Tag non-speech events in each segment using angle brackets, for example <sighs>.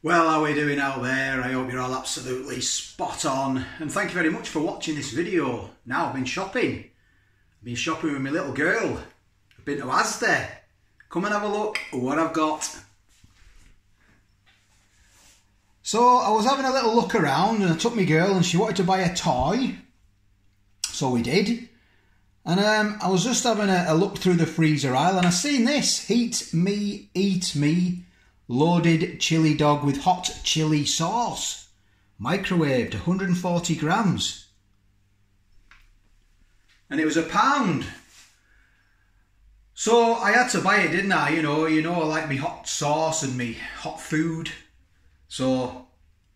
Well, how are we doing out there? I hope you're all absolutely spot on. And thank you very much for watching this video. Now, I've been shopping. I've been shopping with my little girl. I've been to Asda. Come and have a look at what I've got. So, I was having a little look around and I took my girl and she wanted to buy a toy. So we did. And um, I was just having a, a look through the freezer aisle and I seen this. Heat me, eat me Loaded chili dog with hot chili sauce. Microwaved 140 grams. And it was a pound. So I had to buy it, didn't I? You know, you know, I like me hot sauce and me hot food. So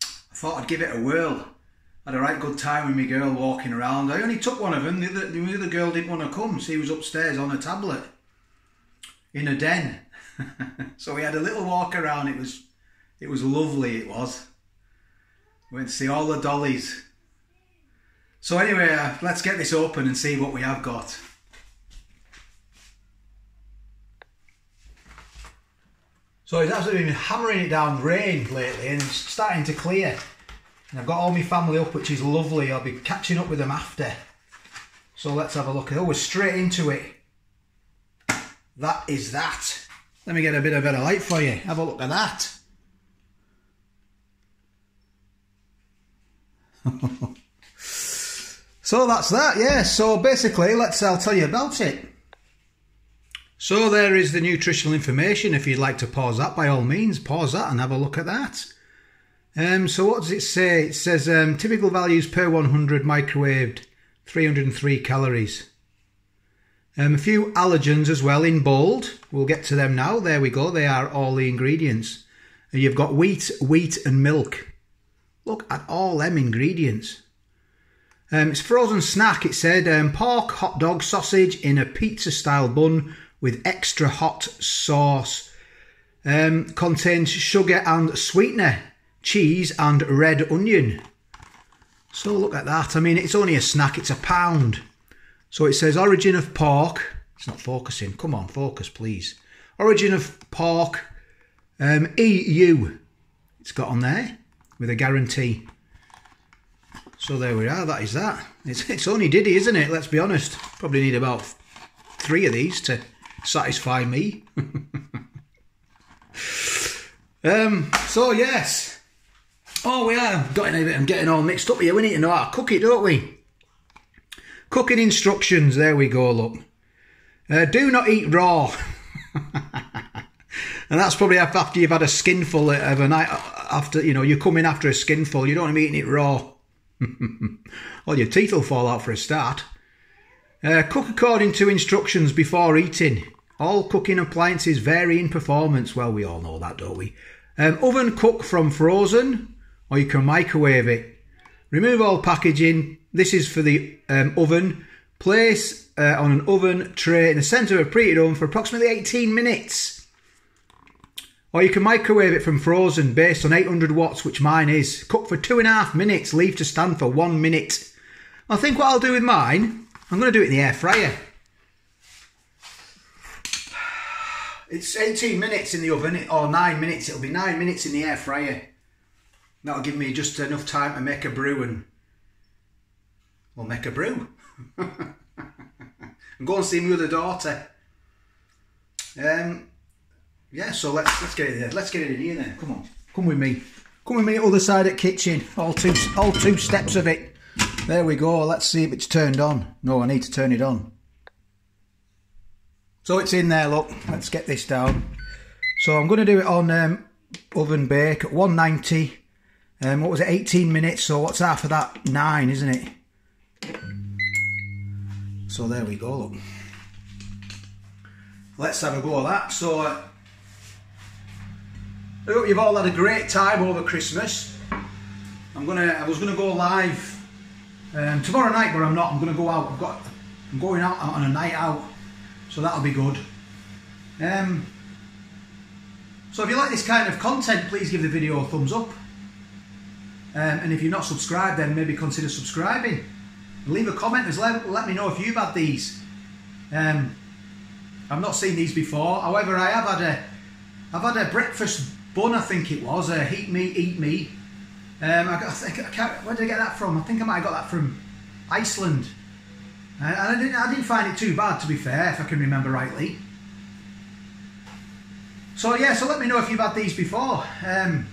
I thought I'd give it a whirl. I Had a right good time with my girl walking around. I only took one of them. The other, the other girl didn't want to come. She was upstairs on a tablet in a den. <laughs> so we had a little walk around. It was, it was lovely. It was. We Went to see all the dollies. So anyway, uh, let's get this open and see what we have got. So it's absolutely been hammering it down rain lately and it's starting to clear. And I've got all my family up, which is lovely. I'll be catching up with them after. So let's have a look. Oh, we're straight into it. That is that. Let me get a bit of better light for you. Have a look at that. <laughs> so that's that, yeah. So basically, let's I'll tell you about it. So there is the nutritional information. If you'd like to pause that, by all means, pause that and have a look at that. Um, so what does it say? It says um, typical values per 100 microwaved, 303 calories. Um, a few allergens as well in bold. We'll get to them now. There we go. They are all the ingredients. You've got wheat, wheat and milk. Look at all them ingredients. Um, it's frozen snack. It said um, pork, hot dog, sausage in a pizza style bun with extra hot sauce. Um, contains sugar and sweetener, cheese and red onion. So look at that. I mean, it's only a snack. It's a pound. So it says origin of pork. It's not focusing. Come on, focus, please. Origin of pork. Um, EU. It's got on there with a guarantee. So there we are. That is that. It's, it's only Diddy, isn't it? Let's be honest. Probably need about three of these to satisfy me. <laughs> um. So yes. Oh, we are. Got I'm getting all mixed up here. We need to know how to cook it, don't we? Cooking instructions, there we go, look. Uh, do not eat raw. <laughs> and that's probably after you've had a skinful of a night, after, you know, you come in after a skinful, you don't want to be eating it raw. <laughs> well, your teeth will fall out for a start. Uh, cook according to instructions before eating. All cooking appliances vary in performance. Well, we all know that, don't we? Um, oven cook from frozen, or you can microwave it. Remove all packaging, this is for the um, oven. Place uh, on an oven tray in the centre of a preheated oven for approximately 18 minutes. Or you can microwave it from frozen based on 800 watts, which mine is. Cook for two and a half minutes, leave to stand for one minute. I think what I'll do with mine, I'm going to do it in the air fryer. It's 18 minutes in the oven, or 9 minutes. It'll be 9 minutes in the air fryer. That'll give me just enough time to make a brew and we'll make a brew. <laughs> and go and see my other daughter. Um, yeah, so let's let's get it there. Let's get it in here then. Come on, come with me. Come with me other side of the kitchen. All two all two steps of it. There we go. Let's see if it's turned on. No, I need to turn it on. So it's in there. Look, let's get this down. So I'm going to do it on um, oven bake at 190. Um, what was it? 18 minutes. So what's half of that? Nine, isn't it? So there we go. Let's have a go at that. So, uh, I hope you've all had a great time over Christmas. I'm gonna, I was gonna go live um, tomorrow night, but I'm not. I'm gonna go out. I've got, I'm going out on a night out, so that'll be good. Um, so if you like this kind of content, please give the video a thumbs up. Um, and if you're not subscribed, then maybe consider subscribing. Leave a comment let, let me know if you've had these. Um, I've not seen these before. However, I have had a I've had a breakfast Bun, I think it was. a Heat Me, Eat Me. Um, I, got, I, think, I where did I get that from? I think I might have got that from Iceland. And I didn't, I didn't find it too bad, to be fair, if I can remember rightly. So yeah, so let me know if you've had these before. Um,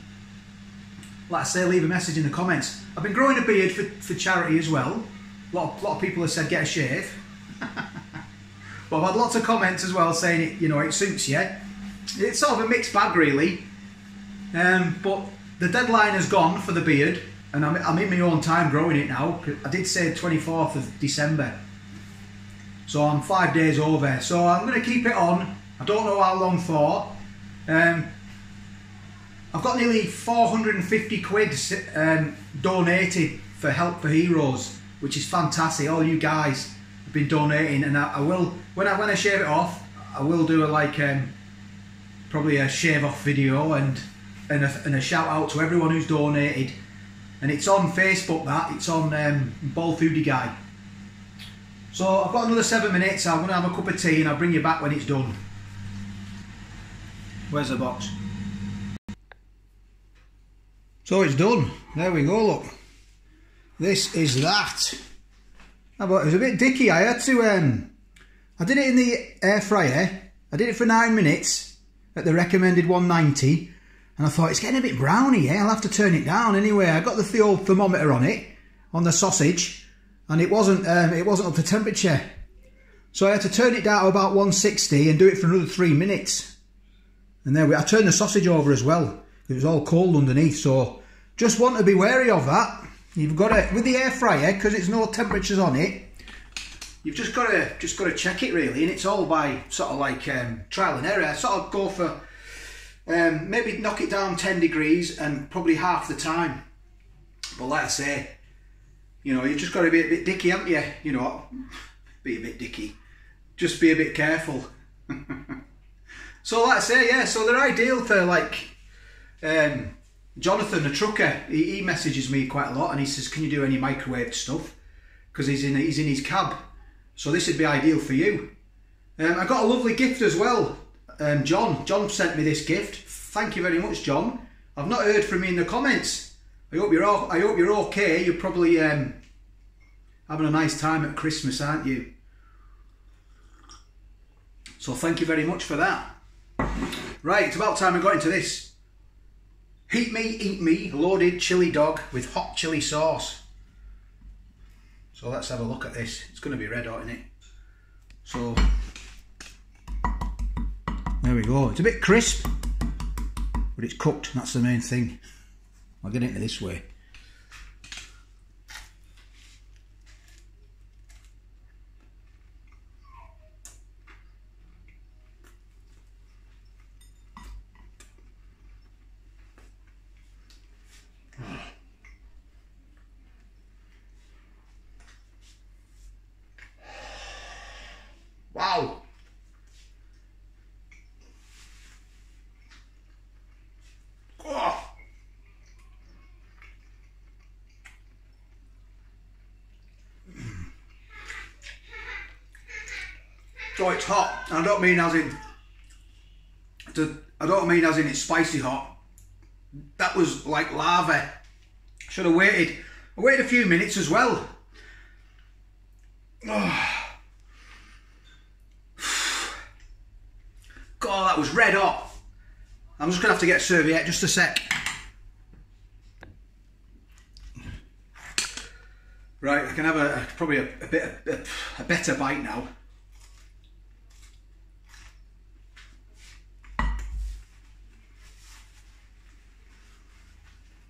like I say, leave a message in the comments. I've been growing a beard for, for charity as well. A lot, of, lot of people have said get a shave. <laughs> but I've had lots of comments as well saying it, you know, it suits you. It's sort of a mixed bag really. Um, but the deadline has gone for the beard and I'm, I'm in my own time growing it now. I did say 24th of December. So I'm five days over. So I'm going to keep it on. I don't know how long for. Um, I've got nearly 450 quid um, donated for Help for Heroes, which is fantastic. All you guys have been donating, and I, I will when I when I shave it off, I will do a like um, probably a shave off video and and a, and a, shout out to everyone who's donated. And it's on Facebook. That it's on um, Bald Foodie Guy. So I've got another seven minutes. I'm to have a cup of tea and I'll bring you back when it's done. Where's the box? So it's done. There we go, look. This is that. it was a bit dicky. I had to, um, I did it in the air fryer. I did it for nine minutes at the recommended 190. And I thought, it's getting a bit browny, yeah? I'll have to turn it down anyway. I got the old thermometer on it, on the sausage, and it wasn't, um, it wasn't up to temperature. So I had to turn it down to about 160 and do it for another three minutes. And there we, I turned the sausage over as well. It was all cold underneath, so just want to be wary of that. You've got to, with the air fryer, because it's no temperatures on it, you've just got to just got to check it really, and it's all by sort of like um, trial and error. I sort of go for um, maybe knock it down 10 degrees and probably half the time. But like I say, you know, you've just got to be a bit dicky, haven't you? You know, be a bit dicky. Just be a bit careful. <laughs> so like I say, yeah, so they're ideal for like um, Jonathan, the trucker, he, he, messages me quite a lot and he says, "Can you do any microwave stuff?" Because he's in he's in his cab, so this would be ideal for you. Um, I got a lovely gift as well. Um, John, John sent me this gift. Thank you very much, John. I've not heard from you in the comments. I hope you're all, I hope you're okay. You're probably um, having a nice time at Christmas, aren't you? So thank you very much for that. Right, it's about time I got into this. Heat me, eat me, loaded chili dog with hot chili sauce. So let's have a look at this. It's going to be red hot, isn't it? So, there we go. It's a bit crisp, but it's cooked. That's the main thing. I'll get into this way. Wow. Oh. So it's hot. I don't mean as in, I don't mean as in it's spicy hot. That was like lava. Should have waited. I waited a few minutes as well. Oh. <sighs> God, that was red hot. I'm just to have to get a serviette, just a sec. Right, I can have a, probably a, a bit a, a better bite now.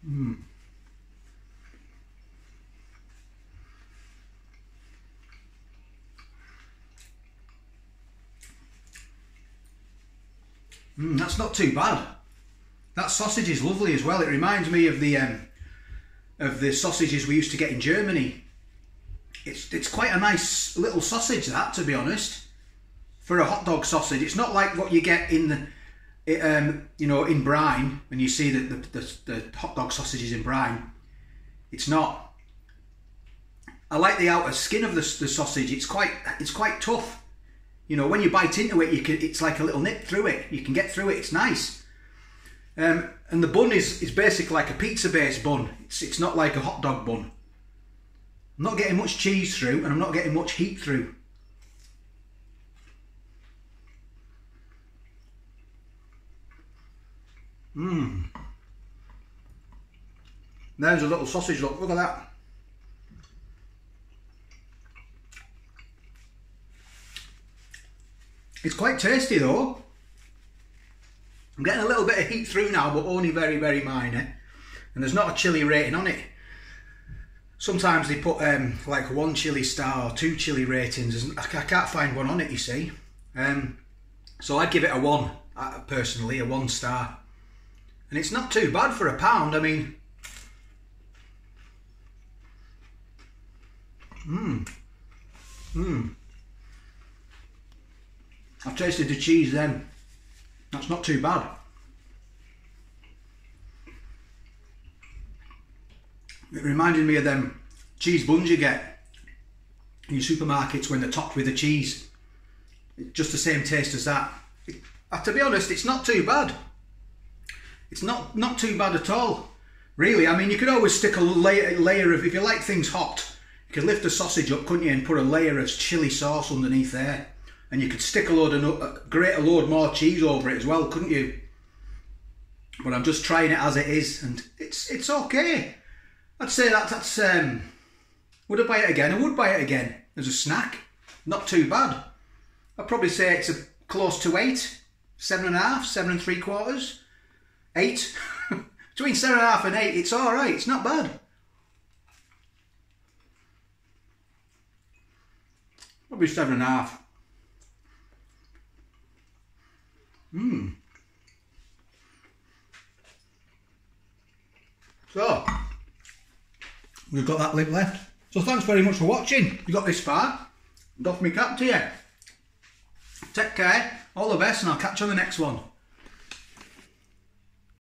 Mmm. Mm, that's not too bad. That sausage is lovely as well. It reminds me of the um, of the sausages we used to get in Germany. It's it's quite a nice little sausage that, to be honest, for a hot dog sausage. It's not like what you get in the it, um, you know in brine when you see the, the, the, the hot dog sausages in brine. It's not. I like the outer skin of the, the sausage. It's quite it's quite tough. You know, when you bite into it, you can, it's like a little nip through it. You can get through it. It's nice. Um, and the bun is, is basically like a pizza based bun. It's, it's not like a hot dog bun. I'm not getting much cheese through and I'm not getting much heat through. Mmm. There's a little sausage, look, look at that. It's quite tasty though. I'm getting a little bit of heat through now, but only very, very minor. And there's not a chili rating on it. Sometimes they put um, like one chili star or two chili ratings. I can't find one on it, you see. Um, so I'd give it a one, uh, personally, a one star. And it's not too bad for a pound. I mean, mmm, mmm. I've tasted the cheese then. That's not too bad. It reminded me of them cheese buns you get in your supermarkets when they're topped with the cheese. Just the same taste as that. Uh, to be honest, it's not too bad. It's not, not too bad at all. Really, I mean, you could always stick a layer, layer of, if you like things hot, you could lift the sausage up, couldn't you, and put a layer of chili sauce underneath there and you could stick a load of grate a load more cheese over it as well, couldn't you? But I'm just trying it as it is, and it's it's okay. I'd say that that's um, would I buy it again? I would buy it again as a snack. Not too bad. I'd probably say it's a close to eight, seven and a half, seven and three quarters, eight. <laughs> Between seven and a half and eight, it's all right. It's not bad. Probably seven and a half. Hmm. So, we've got that link left. So thanks very much for watching. You got this far. Doff me cap to you. Take care, all the best, and I'll catch you on the next one.